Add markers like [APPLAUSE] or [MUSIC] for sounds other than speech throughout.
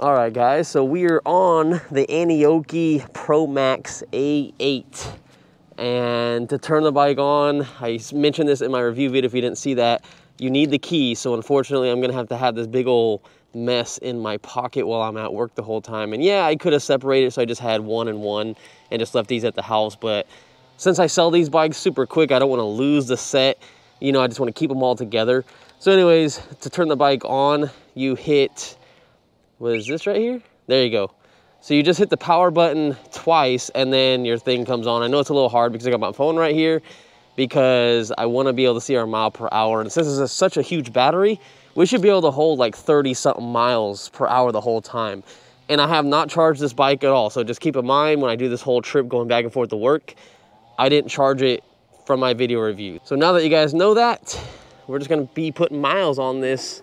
All right, guys, so we are on the Aniioki Pro Max A8. And to turn the bike on, I mentioned this in my review video if you didn't see that, you need the key. So unfortunately, I'm gonna have to have this big old mess in my pocket while I'm at work the whole time. And yeah, I could have separated, so I just had one and one and just left these at the house. But since I sell these bikes super quick, I don't wanna lose the set. You know, I just wanna keep them all together. So anyways, to turn the bike on, you hit what is this right here? There you go. So you just hit the power button twice and then your thing comes on. I know it's a little hard because I got my phone right here because I want to be able to see our mile per hour. And since it's a, such a huge battery, we should be able to hold like 30 something miles per hour the whole time. And I have not charged this bike at all. So just keep in mind when I do this whole trip going back and forth to work, I didn't charge it from my video review. So now that you guys know that, we're just gonna be putting miles on this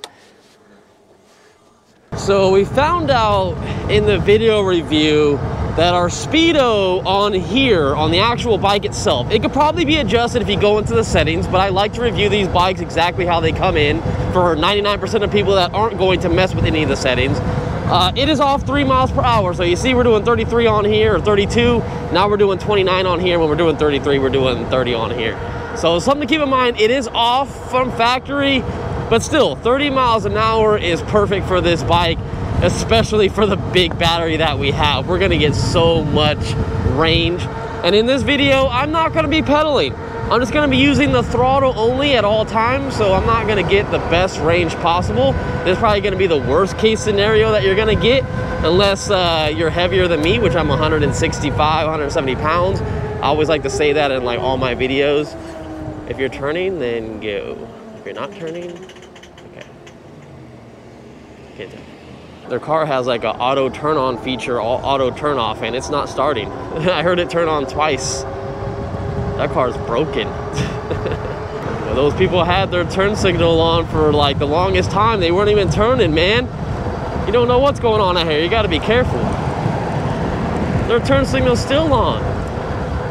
so we found out in the video review that our speedo on here, on the actual bike itself, it could probably be adjusted if you go into the settings, but I like to review these bikes exactly how they come in for 99% of people that aren't going to mess with any of the settings. Uh, it is off three miles per hour. So you see we're doing 33 on here or 32. Now we're doing 29 on here. When we're doing 33, we're doing 30 on here. So something to keep in mind, it is off from factory. But still, 30 miles an hour is perfect for this bike, especially for the big battery that we have. We're gonna get so much range. And in this video, I'm not gonna be pedaling. I'm just gonna be using the throttle only at all times, so I'm not gonna get the best range possible. This is probably gonna be the worst case scenario that you're gonna get, unless uh, you're heavier than me, which I'm 165, 170 pounds. I always like to say that in like all my videos. If you're turning, then go you're not turning, okay. Can't tell. Their car has like an auto turn on feature, auto turn off, and it's not starting. [LAUGHS] I heard it turn on twice. That car's broken. [LAUGHS] those people had their turn signal on for like the longest time. They weren't even turning, man. You don't know what's going on out here. You gotta be careful. Their turn signal's still on.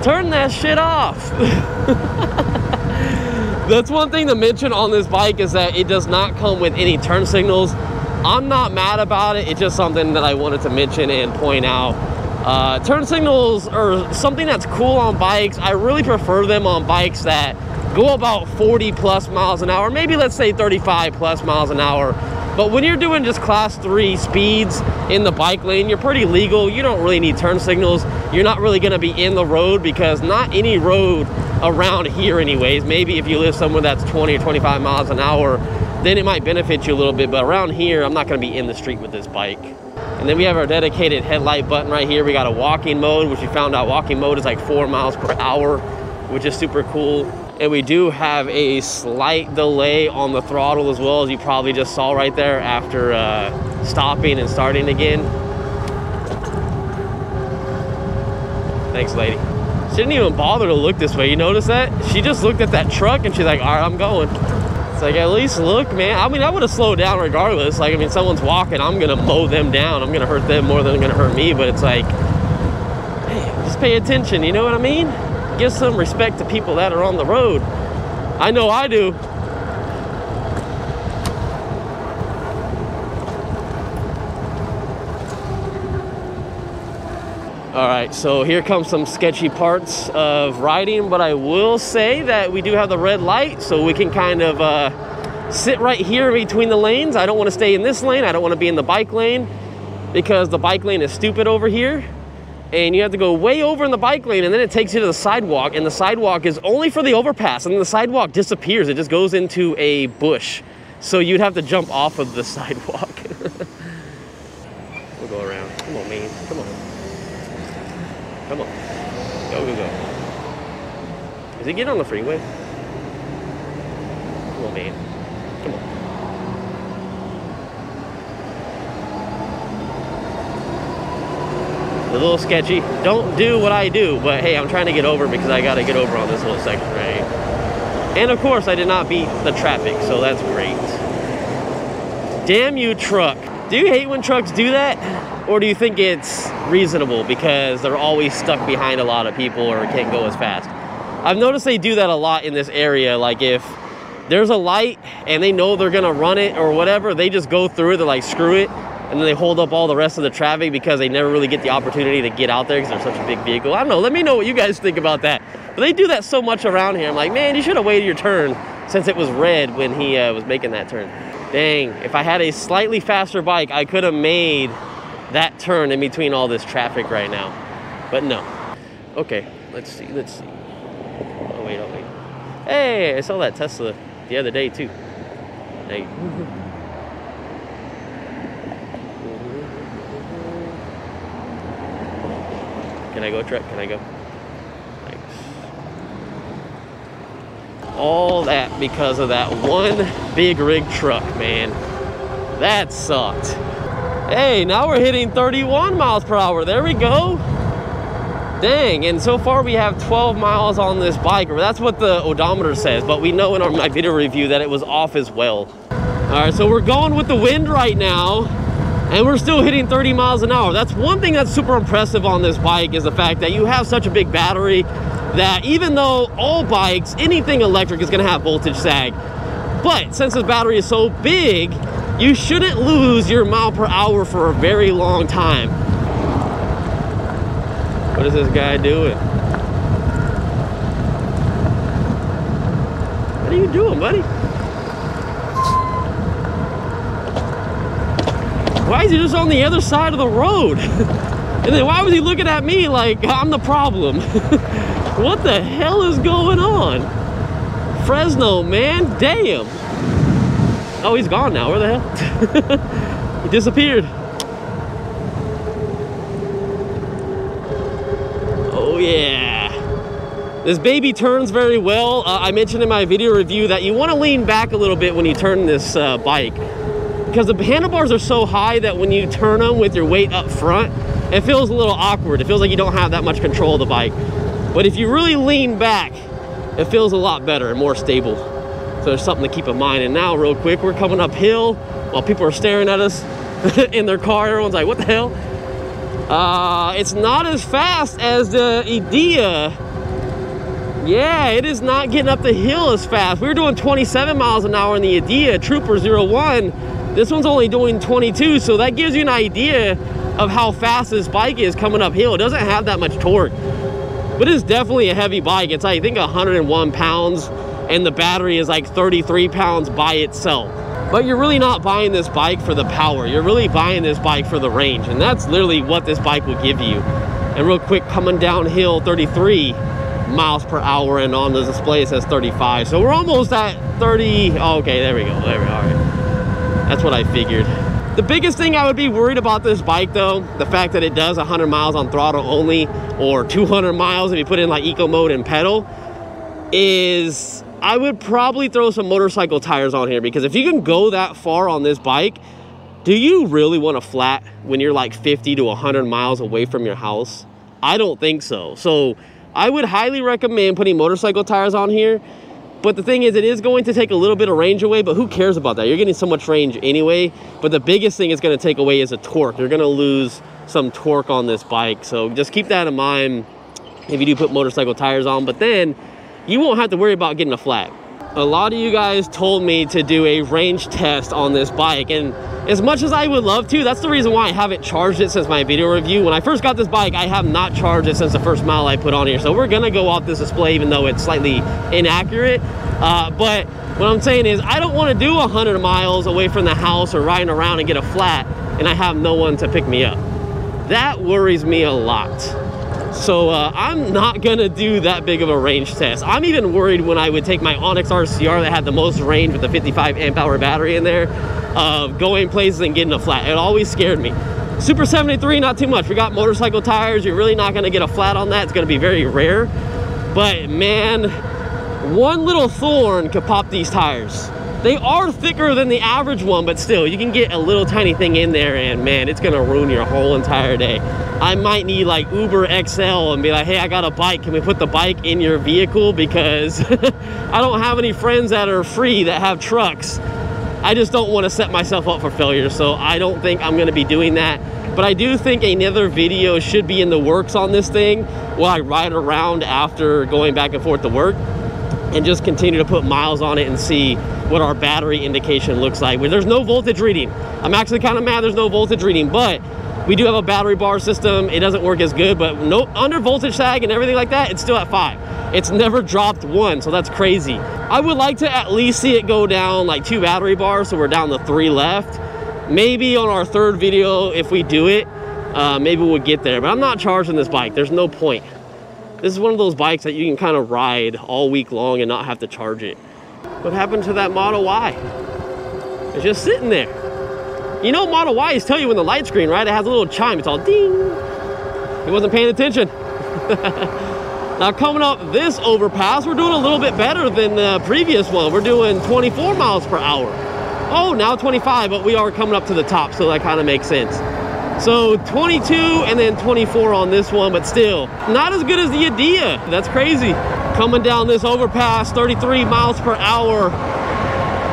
Turn that shit off. [LAUGHS] That's one thing to mention on this bike is that it does not come with any turn signals. I'm not mad about it. It's just something that I wanted to mention and point out. Uh, turn signals are something that's cool on bikes. I really prefer them on bikes that go about 40 plus miles an hour, maybe let's say 35 plus miles an hour. But when you're doing just class three speeds in the bike lane, you're pretty legal. You don't really need turn signals. You're not really gonna be in the road because not any road around here anyways. Maybe if you live somewhere that's 20 or 25 miles an hour, then it might benefit you a little bit. But around here, I'm not gonna be in the street with this bike. And then we have our dedicated headlight button right here. We got a walking mode, which we found out walking mode is like four miles per hour, which is super cool. And we do have a slight delay on the throttle as well, as you probably just saw right there after uh, stopping and starting again. Thanks, lady. She didn't even bother to look this way. You notice that? She just looked at that truck and she's like, all right, I'm going. It's like, at least look, man. I mean, I would have slowed down regardless. Like, I mean, someone's walking, I'm going to mow them down. I'm going to hurt them more than I'm going to hurt me. But it's like, hey, just pay attention. You know what I mean? Give some respect to people that are on the road. I know I do. All right, so here comes some sketchy parts of riding, but I will say that we do have the red light, so we can kind of uh, sit right here between the lanes. I don't want to stay in this lane. I don't want to be in the bike lane because the bike lane is stupid over here. And you have to go way over in the bike lane, and then it takes you to the sidewalk, and the sidewalk is only for the overpass, and the sidewalk disappears. It just goes into a bush. So you'd have to jump off of the [LAUGHS] sidewalk. we'll go around. Come on, man. Come on. Come on. Go, go, go. Is he getting on the freeway? Come on, man. A little sketchy. Don't do what I do, but hey, I'm trying to get over because I got to get over on this little section, right? And of course, I did not beat the traffic, so that's great. Damn you, truck. Do you hate when trucks do that? Or do you think it's reasonable because they're always stuck behind a lot of people or can't go as fast? I've noticed they do that a lot in this area. Like if there's a light and they know they're gonna run it or whatever, they just go through it, they're like, screw it. And then they hold up all the rest of the traffic because they never really get the opportunity to get out there because they're such a big vehicle. I don't know. Let me know what you guys think about that. But they do that so much around here. I'm like, man, you should have waited your turn since it was red when he uh, was making that turn. Dang, if I had a slightly faster bike, I could have made that turn in between all this traffic right now. But no. Okay, let's see, let's see. Oh, wait, oh, wait. Hey, I saw that Tesla the other day too. Hey. Can I go, truck? Can I go? Thanks. All that because of that one big rig truck, man. That sucked. Hey, now we're hitting 31 miles per hour. There we go. Dang, and so far we have 12 miles on this bike. That's what the odometer says, but we know in our, my video review that it was off as well. All right, so we're going with the wind right now and we're still hitting 30 miles an hour. That's one thing that's super impressive on this bike is the fact that you have such a big battery that even though all bikes, anything electric is gonna have voltage sag, but since this battery is so big, you shouldn't lose your mile per hour for a very long time. What is this guy doing? What are you doing, buddy? Why is he just on the other side of the road? [LAUGHS] and then why was he looking at me like I'm the problem? [LAUGHS] what the hell is going on? Fresno, man, damn. Oh, he's gone now, where the hell? [LAUGHS] he disappeared. Oh yeah. This baby turns very well. Uh, I mentioned in my video review that you want to lean back a little bit when you turn this uh, bike because the handlebars are so high that when you turn them with your weight up front, it feels a little awkward. It feels like you don't have that much control of the bike. But if you really lean back, it feels a lot better and more stable. So there's something to keep in mind. And now real quick, we're coming uphill while people are staring at us [LAUGHS] in their car. Everyone's like, what the hell? Uh, it's not as fast as the Edea. Yeah, it is not getting up the hill as fast. We were doing 27 miles an hour in the Edea Trooper 01 this one's only doing 22, so that gives you an idea of how fast this bike is coming uphill. It doesn't have that much torque, but it's definitely a heavy bike. It's, I think, 101 pounds, and the battery is like 33 pounds by itself. But you're really not buying this bike for the power. You're really buying this bike for the range, and that's literally what this bike will give you. And real quick, coming downhill 33 miles per hour, and on the display it says 35. So we're almost at 30. Oh, okay, there we go. There we go. All right. That's what I figured. The biggest thing I would be worried about this bike though, the fact that it does 100 miles on throttle only or 200 miles if you put in like eco mode and pedal, is I would probably throw some motorcycle tires on here because if you can go that far on this bike, do you really want a flat when you're like 50 to 100 miles away from your house? I don't think so. So I would highly recommend putting motorcycle tires on here but the thing is, it is going to take a little bit of range away, but who cares about that? You're getting so much range anyway. But the biggest thing it's going to take away is a torque. You're going to lose some torque on this bike. So just keep that in mind if you do put motorcycle tires on. But then you won't have to worry about getting a flat a lot of you guys told me to do a range test on this bike and as much as I would love to, that's the reason why I haven't charged it since my video review. When I first got this bike, I have not charged it since the first mile I put on here. So we're gonna go off this display even though it's slightly inaccurate. Uh, but what I'm saying is I don't wanna do 100 miles away from the house or riding around and get a flat and I have no one to pick me up. That worries me a lot. So uh, I'm not gonna do that big of a range test. I'm even worried when I would take my Onyx RCR that had the most range with the 55 amp hour battery in there, of uh, going places and getting a flat. It always scared me. Super 73, not too much. We got motorcycle tires. You're really not gonna get a flat on that. It's gonna be very rare. But man, one little thorn could pop these tires. They are thicker than the average one, but still, you can get a little tiny thing in there and man, it's gonna ruin your whole entire day. I might need like Uber XL and be like, hey, I got a bike. Can we put the bike in your vehicle? Because [LAUGHS] I don't have any friends that are free that have trucks. I just don't want to set myself up for failure. So I don't think I'm going to be doing that. But I do think another video should be in the works on this thing while I ride around after going back and forth to work and just continue to put miles on it and see what our battery indication looks like. There's no voltage reading, I'm actually kind of mad there's no voltage reading, but we do have a battery bar system. It doesn't work as good, but no under voltage sag and everything like that, it's still at five. It's never dropped one, so that's crazy. I would like to at least see it go down like two battery bars, so we're down to three left. Maybe on our third video, if we do it, uh, maybe we'll get there. But I'm not charging this bike. There's no point. This is one of those bikes that you can kind of ride all week long and not have to charge it. What happened to that Model Y? It's just sitting there. You know Model Ys tell you when the light screen, right? It has a little chime. It's all ding. He wasn't paying attention. [LAUGHS] now coming up this overpass, we're doing a little bit better than the previous one. We're doing 24 miles per hour. Oh, now 25, but we are coming up to the top, so that kind of makes sense. So 22 and then 24 on this one, but still not as good as the Adia. That's crazy. Coming down this overpass, 33 miles per hour.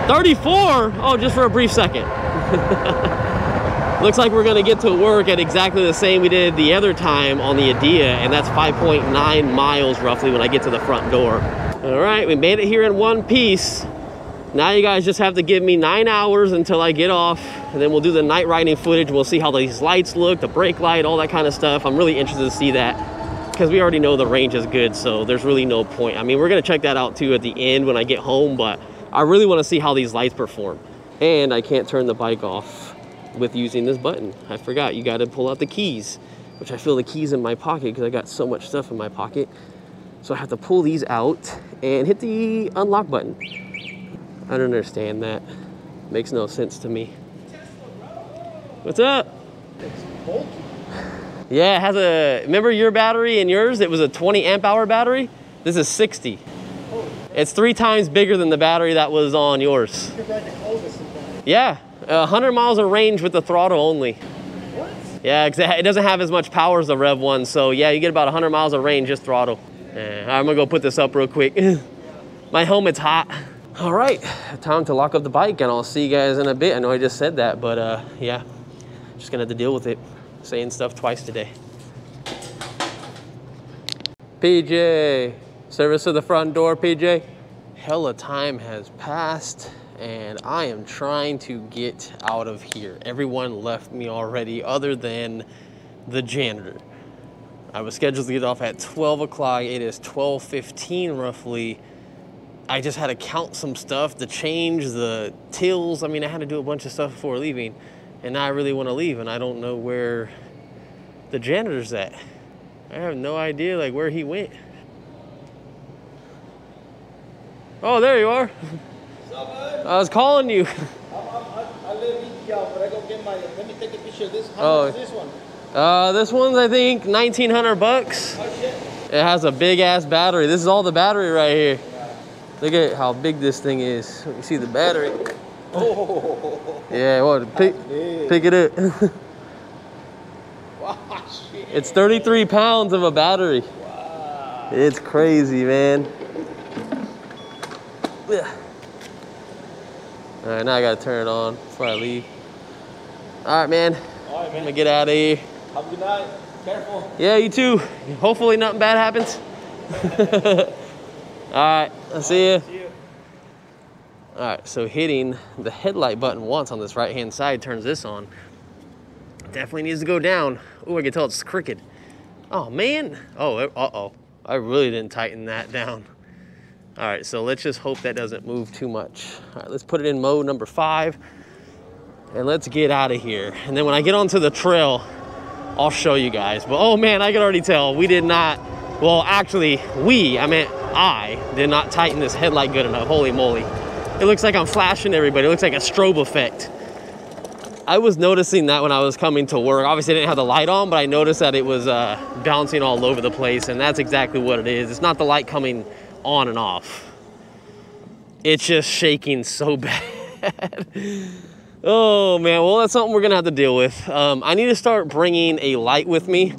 34, oh, just for a brief second. [LAUGHS] Looks like we're gonna get to work at exactly the same we did the other time on the Adia, and that's 5.9 miles roughly when I get to the front door. All right, we made it here in one piece. Now you guys just have to give me nine hours until I get off, and then we'll do the night riding footage. We'll see how these lights look, the brake light, all that kind of stuff. I'm really interested to see that because we already know the range is good, so there's really no point. I mean, we're gonna check that out too at the end when I get home, but I really wanna see how these lights perform. And I can't turn the bike off with using this button. I forgot, you gotta pull out the keys, which I feel the keys in my pocket because I got so much stuff in my pocket. So I have to pull these out and hit the unlock button. I don't understand that. Makes no sense to me. What's up? It's bulky. Yeah, it has a, remember your battery and yours? It was a 20 amp hour battery. This is 60. It's three times bigger than the battery that was on yours. Yeah, 100 miles of range with the throttle only. What? Yeah, cause it doesn't have as much power as the Revv 1, so yeah, you get about 100 miles of range just throttle. Yeah, I'm gonna go put this up real quick. [LAUGHS] My helmet's hot. All right, time to lock up the bike and I'll see you guys in a bit. I know I just said that, but uh, yeah, just gonna have to deal with it. Saying stuff twice today. PJ, service to the front door, PJ. Hella time has passed and I am trying to get out of here. Everyone left me already other than the janitor. I was scheduled to get off at 12 o'clock. It is 12.15 roughly I just had to count some stuff, to change the tills. I mean, I had to do a bunch of stuff before leaving, and now I really want to leave, and I don't know where the janitor's at. I have no idea like where he went. Oh, there you are. [LAUGHS] I was calling you. I, I, I live in y'all, but I go get my. Let me take a picture of this. How Oh. much is this one? Uh, this one's I think 1900 bucks. Oh shit. It has a big ass battery. This is all the battery right here. Look at how big this thing is. You see the battery? Oh. Yeah, what? Pick, pick it up. [LAUGHS] Wow, shit. It's 33 pounds of a battery. Wow. It's crazy, man. Ugh. [LAUGHS] All right, now I gotta turn it on before I leave. All right, man. All right, I'm man. gonna get out of here. Have a good night. Careful. Yeah, you too. Hopefully nothing bad happens. [LAUGHS] All right, I'll see you. See you. All right, so hitting the headlight button once on this right-hand side turns this on. Definitely needs to go down. Oh, I can tell it's crooked. Oh, man. Oh, uh-oh. I really didn't tighten that down. All right, so let's just hope that doesn't move too much. All right, let's put it in mode number five and let's get out of here. And then when I get onto the trail, I'll show you guys. But oh man, I can already tell we did not, well, actually, we, I meant I, did not tighten this headlight good enough. Holy moly. It looks like I'm flashing everybody. It looks like a strobe effect. I was noticing that when I was coming to work. Obviously, I didn't have the light on, but I noticed that it was uh, bouncing all over the place, and that's exactly what it is. It's not the light coming on and off. It's just shaking so [LAUGHS] bad. oh man, well that's something we're gonna have to deal with. Um, I need to start bringing a light with me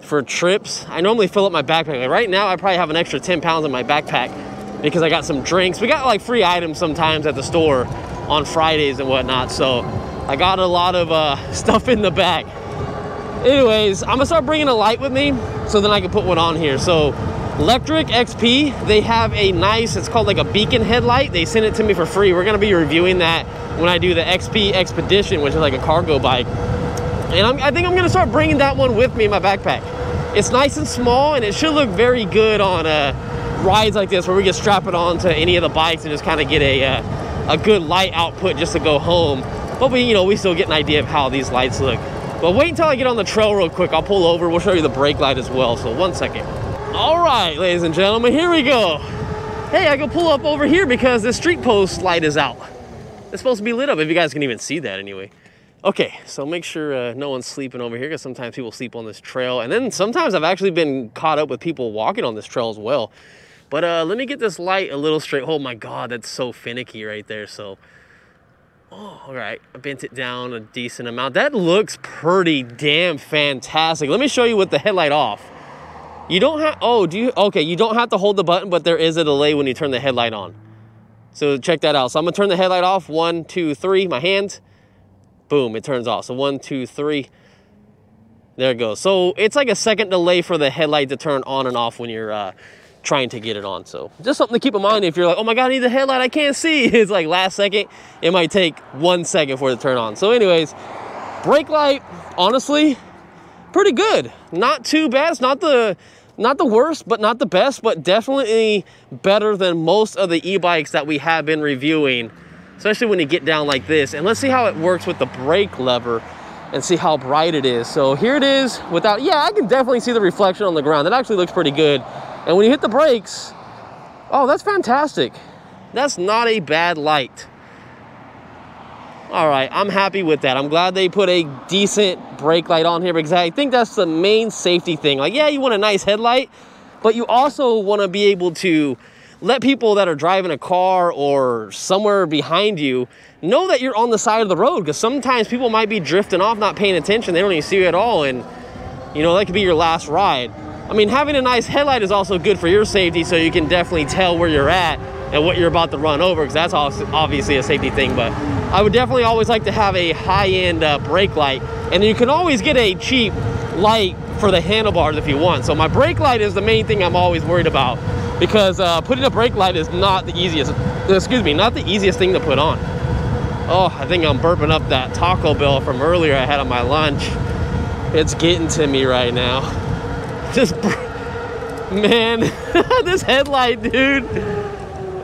for trips. I normally fill up my backpack. Like right now, I probably have an extra 10 pounds in my backpack because I got some drinks. We got like free items sometimes at the store on Fridays and whatnot. So I got a lot of uh, [LAUGHS] stuff in the back. Anyways, I'm gonna start bringing a light with me so then I can put one on here. So Lectric XP, they have a nice, it's called like a beacon headlight. They sent it to me for free. We're gonna be reviewing that when I do the XP Expedition, which is like a cargo bike. And I'm, I think I'm gonna start bringing that one with me in my backpack. It's nice and small and it should look very good on uh, rides like this where we can strap it on to any of the bikes and just kind of get a, uh, a good light output just to go home. But we, you know, we still get an idea of how these lights look. But wait until I get on the trail real quick. I'll pull over. We'll show you the brake light as well. So one second. All right, ladies and gentlemen, here we go. Hey, I can pull up over here because the street post light is out. It's supposed to be lit up, if you guys can even see that anyway. Okay, so make sure uh, no one's sleeping over here because sometimes people sleep on this trail. And then sometimes I've actually been caught up with people walking on this trail as well. But uh, let me get this light a little straight. Oh my God, that's so finicky right there. So, oh, all right, I bent it down a decent amount. That looks pretty damn fantastic. Let me show you with the headlight off. You don't have, oh, do you, okay, you don't have to hold the button, but there is a delay when you turn the headlight on. So check that out. So I'm gonna turn the headlight off, one, two, three, my hand, boom, it turns off. So one, two, three, there it goes. So it's like a second delay for the headlight to turn on and off when you're uh, trying to get it on. So just something to keep in mind if you're like, oh my God, I need the headlight, I can't see. [LAUGHS] It's like last second, it might take one second for it to turn on. So anyways, brake light, honestly, pretty good. Not too bad. It's not the not the worst, but not the best, but definitely better than most of the e-bikes that we have been reviewing, especially when you get down like this. And let's see how it works with the brake lever and see how bright it is. So here it is without, yeah, I can definitely see the reflection on the ground. That actually looks pretty good. And when you hit the brakes, oh, that's fantastic. That's not a bad light. All right, I'm happy with that. I'm glad they put a decent brake light on here because I think that's the main safety thing. Like, yeah, you want a nice headlight, but you also want to be able to let people that are driving a car or somewhere behind you know that you're on the side of the road because sometimes people might be drifting off, not paying attention. They don't even see you at all. And, you know, that could be your last ride. I mean, having a nice headlight is also good for your safety so you can definitely tell where you're at and what you're about to run over because that's obviously a safety thing. But I would definitely always like to have a high-end uh, brake light. And you can always get a cheap light for the handlebars if you want. So my brake light is the main thing I'm always worried about because uh, putting a brake light is not the easiest, excuse me, not the easiest thing to put on. Oh, I think I'm burping up that Taco Bell from earlier I had on my lunch. It's getting to me right now. [LAUGHS] Just, man, [LAUGHS] this headlight, dude.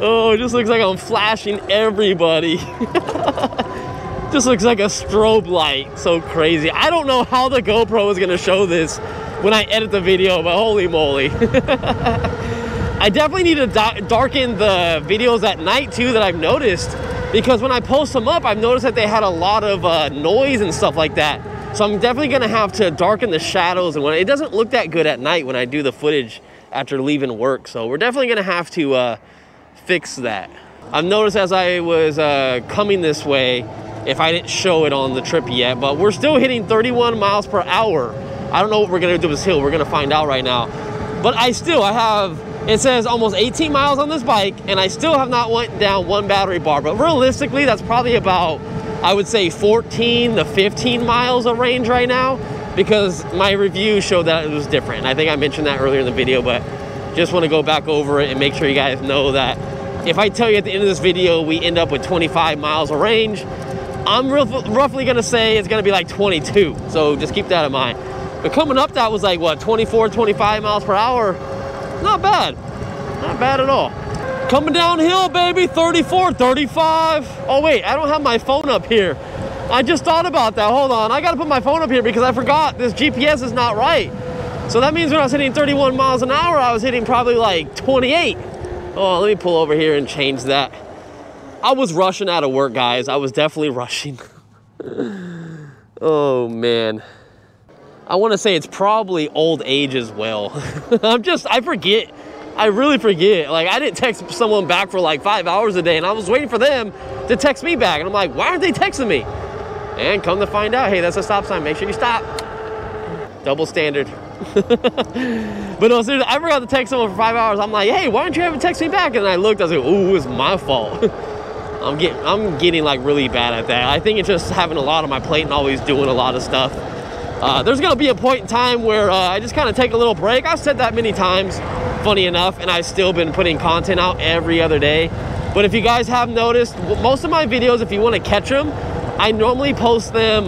Oh, it just looks like I'm flashing everybody. [LAUGHS] just looks like a strobe light. So crazy. I don't know how the GoPro is gonna show this when I edit the video, but holy moly. [LAUGHS] I definitely need to darken the videos at night too that I've noticed because when I post them up, I've noticed that they had a lot of uh, noise and stuff like that. So I'm definitely gonna have to darken the shadows and when it doesn't look that good at night when I do the footage after leaving work. So we're definitely gonna have to uh, fix that. I've noticed as I was uh, coming this way, if I didn't show it on the trip yet, but we're still hitting 31 miles per hour. I don't know what we're gonna do with this hill. We're gonna find out right now. But I still, I have, it says almost 18 miles on this bike, and I still have not went down one battery bar. But realistically, that's probably about, I would say 14 to 15 miles of range right now, because my review showed that it was different. I think I mentioned that earlier in the video, but just wanna go back over it and make sure you guys know that if I tell you at the end of this video we end up with 25 miles of range, I'm roughly gonna say it's gonna be like 22. So just keep that in mind. But coming up, that was like what, 24, 25 miles per hour? Not bad, not bad at all. Coming downhill, baby, 34, 35. Oh wait, I don't have my phone up here. I just thought about that, hold on. I gotta put my phone up here because I forgot this GPS is not right. So that means when I was hitting 31 miles an hour, I was hitting probably like 28. Oh, let me pull over here and change that. I was rushing out of work, guys. I was definitely rushing. [LAUGHS] oh, man. I want to say it's probably old age as well. [LAUGHS] I'm just, I forget. I really forget. Like, I didn't text someone back for like five hours a day, and I was waiting for them to text me back. And I'm like, why aren't they texting me? And come to find out, hey, that's a stop sign. Make sure you stop. Double standard. [LAUGHS] but no, seriously, I forgot to text someone for five hours. I'm like, hey, why don't you ever text me back? And I looked, I was like, ooh, it's my fault. [LAUGHS] I'm getting, I'm getting like really bad at that. I think it's just having a lot on my plate and always doing a lot of stuff. Uh, there's gonna be a point in time where uh, I just kind of take a little break. I've said that many times, funny enough, and I've still been putting content out every other day. But if you guys have noticed, most of my videos, if you want to catch them, I normally post them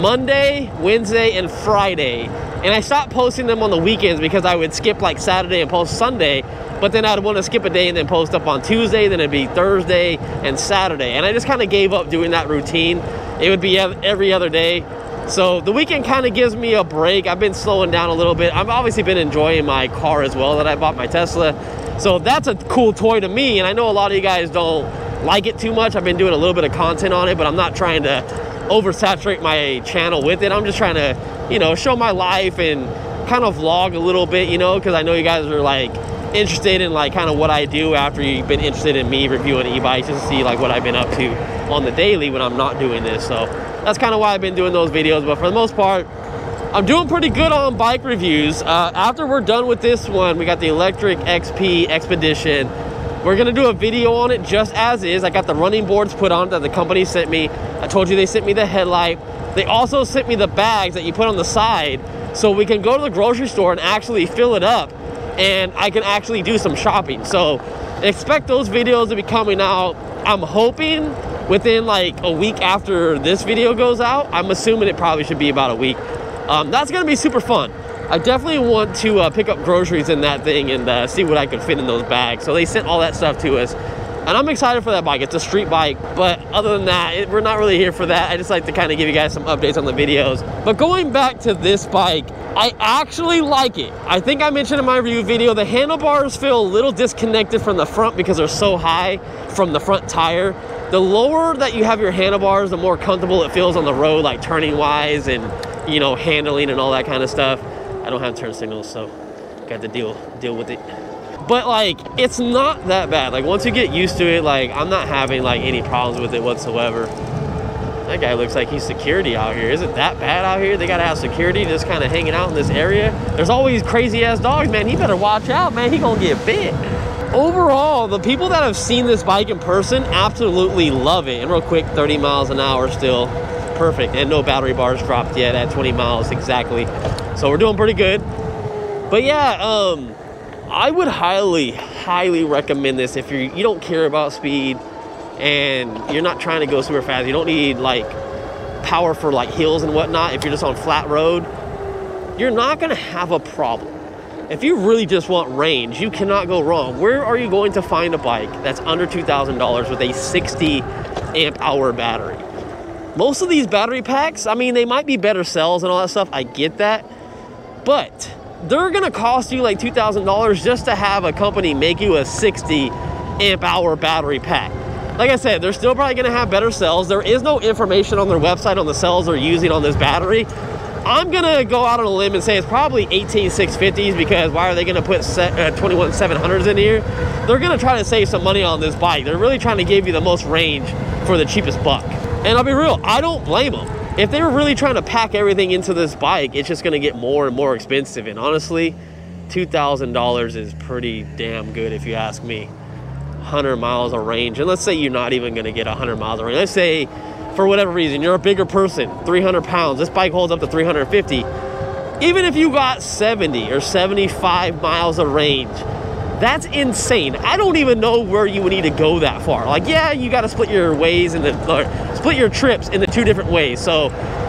Monday, Wednesday, and Friday. And I stopped posting them on the weekends because I would skip like Saturday and post Sunday, but then I'd want to skip a day and then post up on Tuesday, then it'd be Thursday and Saturday. And I just kind of gave up doing that routine. It would be every other day. So the weekend kind of gives me a break. I've been slowing down a little bit. I've obviously been enjoying my car as well that I bought my Tesla. So that's a cool toy to me. And I know a lot of you guys don't like it too much. I've been doing a little bit of content on it, but I'm not trying to oversaturate my channel with it. I'm just trying to, you know, show my life and kind of vlog a little bit, you know, because I know you guys are like interested in like kind of what I do after you've been interested in me reviewing e-bikes to see like what I've been up to on the daily when I'm not doing this. So that's kind of why I've been doing those videos. But for the most part, I'm doing pretty good on bike reviews. Uh, after we're done with this one, we got the Lectric XP Expedition. We're gonna do a video on it just as is. I got the running boards put on that the company sent me. I told you they sent me the headlight. They also sent me the bags that you put on the side so we can go to the grocery store and actually fill it up and I can actually do some shopping. So expect those videos to be coming out. I'm hoping within like a week after this video goes out. I'm assuming it probably should be about a week. Um, that's gonna be super fun. I definitely want to uh, pick up groceries in that thing and uh, see what I can fit in those bags. So they sent all that stuff to us. And I'm excited for that bike. It's a street bike, but other than that, it, we're not really here for that. I just like to kind of give you guys some updates on the videos. But going back to this bike, I actually like it. I think I mentioned in my review video, the handlebars feel a little disconnected from the front because they're so high from the front tire. The lower that you have your handlebars, the more comfortable it feels on the road, like turning wise and you know, handling and all that kind of stuff. I don't have turn signals, so got to deal deal with it. But like, it's not that bad. Like once you get used to it, like I'm not having like any problems with it whatsoever. That guy looks like he's security out here. Is it that bad out here? They gotta have security just kind of hanging out in this area. There's always crazy ass dogs, man. He better watch out, man. He gonna get bit. Overall, the people that have seen this bike in person absolutely love it. And real quick, 30 miles an hour still perfect and no battery bars dropped yet at 20 miles exactly so we're doing pretty good but yeah um i would highly highly recommend this if you you don't care about speed and you're not trying to go super fast you don't need like power for like hills and whatnot if you're just on flat road you're not to have a problem if you really just want range you cannot go wrong where are you going to find a bike that's under $2000 with a 60 amp hour battery most of these battery packs, I mean, they might be better cells and all that stuff. I get that. But they're to cost you like $2,000 just to have a company make you a 60 amp hour battery pack. Like I said, they're still probably to have better cells. There is no information on their website on the cells they're using on this battery. I'm to go out on a limb and say it's probably 18650s because why are they to put uh, 21 700s in here? They're to try to save some money on this bike. They're really trying to give you the most range for the cheapest buck. And I'll be real, I don't blame them. If they were really trying to pack everything into this bike, it's just gonna get more and more expensive. And honestly, $2,000 is pretty damn good if you ask me. 100 miles of range. And let's say you're not even gonna get 100 miles of range. Let's say, for whatever reason, you're a bigger person, 300 pounds. This bike holds up to 350. Even if you got 70 or 75 miles of range, that's insane. I don't even know where you would need to go that far. Like, yeah, you got to split your ways and split your trips into two different ways. So,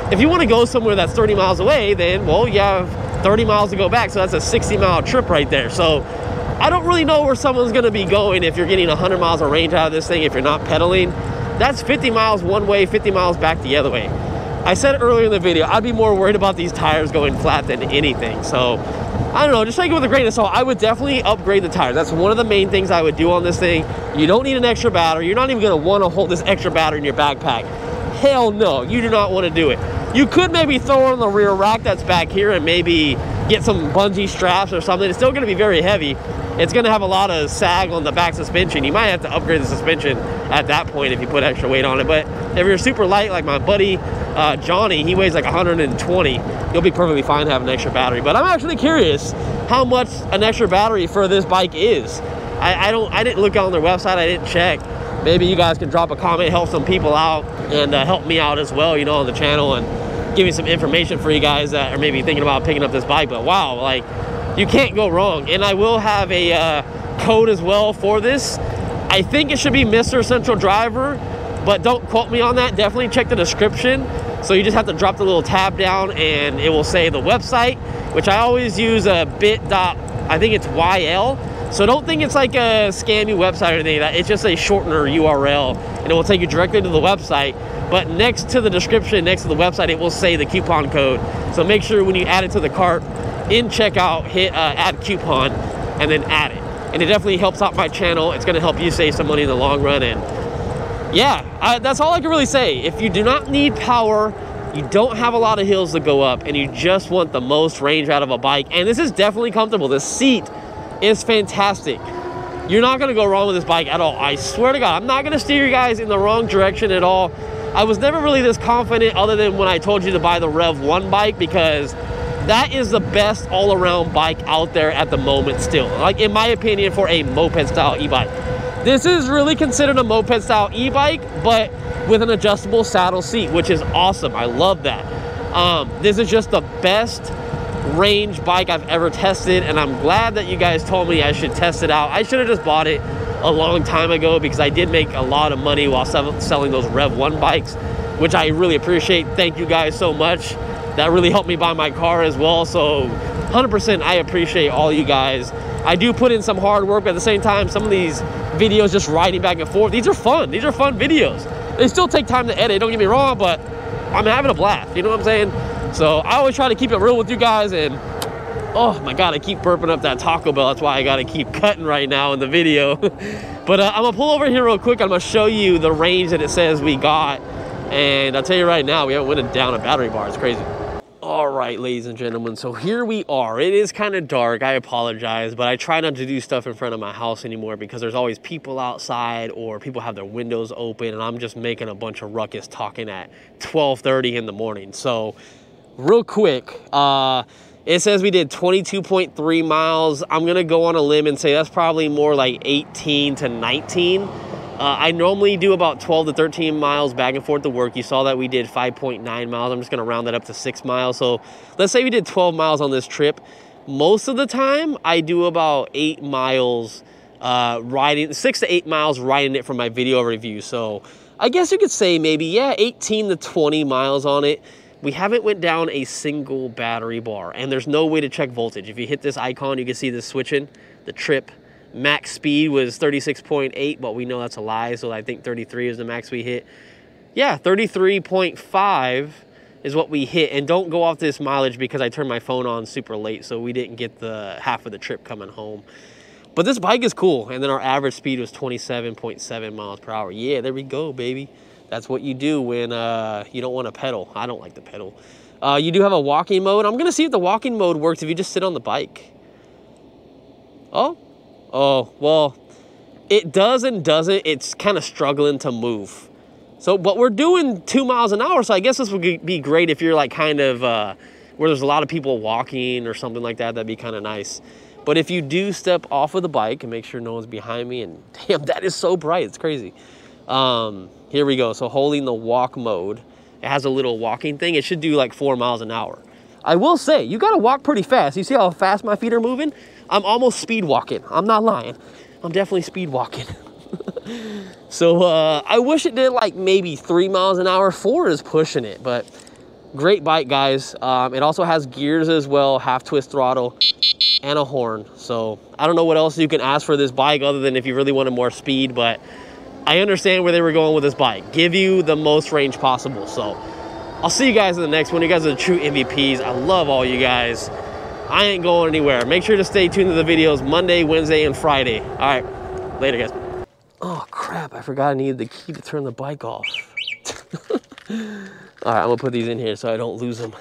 if you want to go somewhere that's 30 miles away, then well, you have 30 miles to go back. So that's a 60 mile trip right there. So, I don't really know where someone's going to be going if you're getting 100 miles of range out of this thing. If you're not pedaling, that's 50 miles one way, 50 miles back the other way. I said earlier in the video, I'd be more worried about these tires going flat than anything. So I don't know, just take it with a grain of salt. I would definitely upgrade the tires. That's one of the main things I would do on this thing. You don't need an extra battery. You're not even gonna wanna hold this extra battery in your backpack. Hell no, you do not wanna do it. You could maybe throw it on the rear rack that's back here and maybe get some bungee straps or something. It's still gonna be very heavy. It's gonna have a lot of sag on the back suspension. You might have to upgrade the suspension at that point if you put extra weight on it. But if you're super light like my buddy uh, Johnny, he weighs like 120. You'll be perfectly fine having an extra battery. But I'm actually curious how much an extra battery for this bike is. I, I don't. I didn't look on their website. I didn't check. Maybe you guys can drop a comment, help some people out, and uh, help me out as well. You know, on the channel and give me some information for you guys that are maybe thinking about picking up this bike. But wow, like you can't go wrong. And I will have a uh, code as well for this. I think it should be Mr. Central Driver, but don't quote me on that. Definitely check the description. So you just have to drop the little tab down and it will say the website, which I always use a bit dot, I think it's YL. So don't think it's like a scammy website or anything like that. It's just a shortener URL and it will take you directly to the website. But next to the description, next to the website, it will say the coupon code. So make sure when you add it to the cart, in checkout, hit uh, add coupon and then add it. And it definitely helps out my channel. It's gonna help you save some money in the long run. And yeah, I, that's all I can really say. If you do not need power, you don't have a lot of hills to go up, and you just want the most range out of a bike, and this is definitely comfortable. The seat is fantastic. You're not gonna go wrong with this bike at all. I swear to God, I'm not gonna steer you guys in the wrong direction at all. I was never really this confident other than when I told you to buy the Revv 1 bike because that is the best all-around bike out there at the moment still. Like in my opinion for a moped style e-bike. This is really considered a moped style e-bike, but with an adjustable saddle seat, which is awesome. I love that. Um, this is just the best range bike I've ever tested, and I'm glad that you guys told me I should test it out. I should have just bought it a long time ago because I did make a lot of money while selling those Revv 1 bikes, which I really appreciate. Thank you guys so much. That really helped me buy my car as well. So 100% I appreciate all you guys. I do put in some hard work, but at the same time, some of these videos just riding back and forth, these are fun. These are fun videos. They still take time to edit, don't get me wrong, but I'm having a blast, you know what I'm saying? So I always try to keep it real with you guys and oh my God, I keep burping up that Taco Bell. That's why I gotta keep cutting right now in the video. [LAUGHS] but uh, I'm gonna pull over here real quick. I'm gonna show you the range that it says we got. And I'll tell you right now, we haven't went down a battery bar. It's crazy. All right, ladies and gentlemen, so here we are. It is kind of dark, I apologize, but I try not to do stuff in front of my house anymore because there's always people outside or people have their windows open and I'm just making a bunch of ruckus talking at 12.30 in the morning. So real quick, uh, it says we did 22.3 miles. I'm gonna go on a limb and say that's probably more like 18 to 19. Uh, I normally do about 12 to 13 miles back and forth to work. You saw that we did 5.9 miles. I'm just going to round that up to six miles. So let's say we did 12 miles on this trip. Most of the time, I do about eight miles uh, riding, six to eight miles riding it for my video review. So I guess you could say maybe, yeah, 18 to 20 miles on it. We haven't went down a single battery bar and there's no way to check voltage. If you hit this icon, you can see this switching, the trip, max speed was 36.8, but we know that's a lie, so I think 33 is the max we hit. Yeah, 33.5 is what we hit. And don't go off this mileage because I turned my phone on super late, so we didn't get the half of the trip coming home. But this bike is cool. And then our average speed was 27.7 miles per hour. Yeah, there we go, baby. That's what you do when uh, you don't want to pedal. I don't like to pedal. Uh, you do have a walking mode. I'm going to see if the walking mode works if you just sit on the bike. Oh, Oh, well, it does and doesn't. It's kind of struggling to move. So, but we're doing two miles an hour. So I guess this would be great if you're like kind of uh, where there's a lot of people walking or something like that. That'd be kind of nice. But if you do step off of the bike and make sure no one's behind me, and [LAUGHS] damn, that is so bright. It's crazy. Um, here we go. So holding the walk mode, it has a little walking thing. It should do like four miles an hour. I will say, you gotta walk pretty fast. You see how fast my feet are moving? I'm almost speed walking. I'm not lying. I'm definitely speed walking. [LAUGHS] so uh, I wish it did like maybe three miles an hour. Four is pushing it, but great bike, guys. Um, it also has gears as well, half twist throttle, and a horn. So I don't know what else you can ask for this bike other than if you really wanted more speed, but I understand where they were going with this bike. Give you the most range possible. So I'll see you guys in the next one. You guys are the true MVPs. I love all you guys. I ain't going anywhere. Make sure to stay tuned to the videos Monday, Wednesday, and Friday. All right, later, guys. Oh, crap. I forgot I needed the key to turn the bike off. [LAUGHS] all right, I'm to put these in here so I don't lose them.